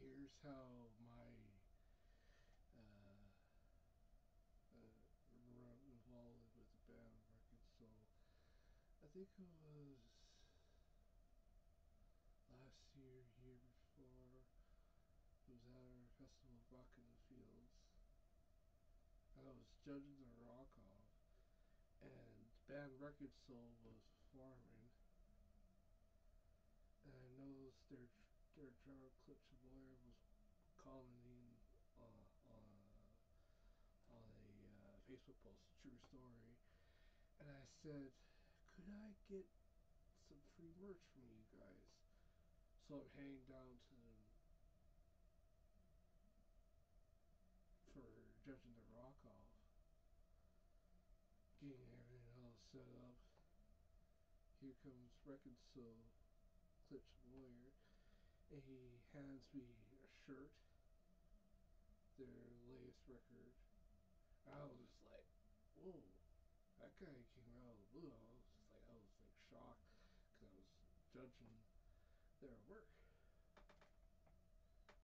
here's how my uh, uh, involved with the band record. So I think it was last year, year before. It was at our festival, Rock in the Fields. I was judging the rock off, and band Wreckin' Soul was performing. And I noticed their their drummer Clip Chavoyer was commenting uh, on on a uh, Facebook post, true story, and I said, "Could I get some free merch from you guys?" So I'm down to for judging the rock off, getting everything all set up. Here comes Wreckin' Soul, Clip Chavoyer, and he hands me a shirt, their latest record. I was like, whoa, that guy came out of the blue. I was just like, I was like shocked because I was judging their work.